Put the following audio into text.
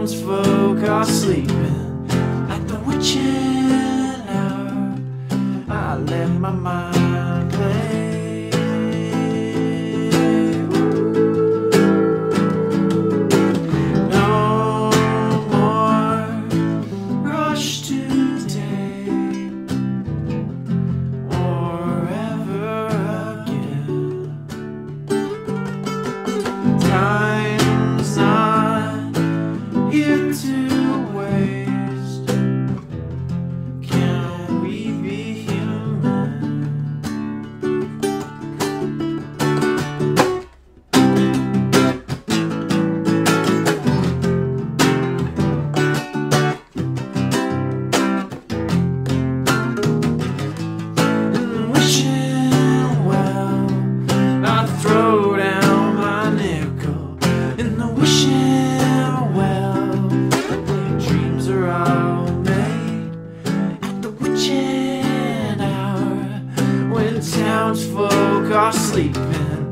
townsfolk are sleeping. Here townsfolk are sleeping